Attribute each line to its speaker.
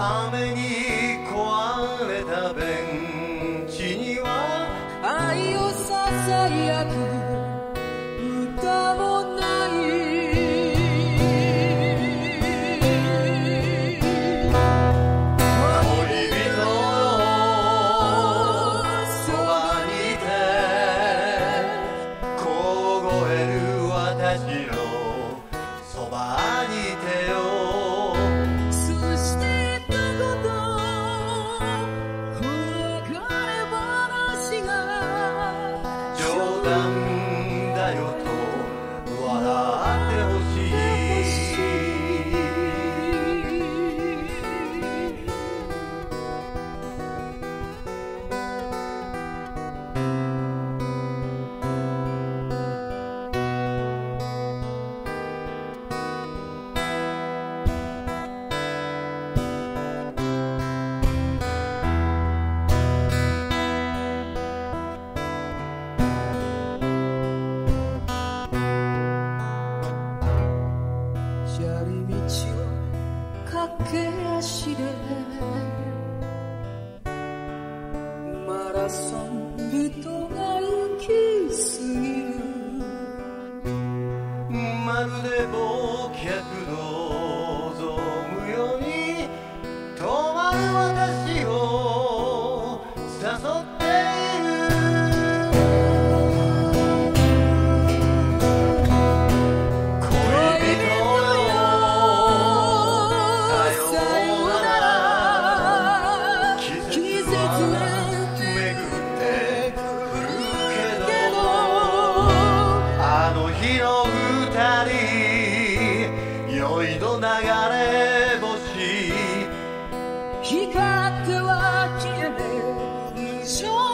Speaker 1: 雨に壊れたベンチには
Speaker 2: 愛をさく。 땅
Speaker 1: 가시려 말아서. 光っては消えねえ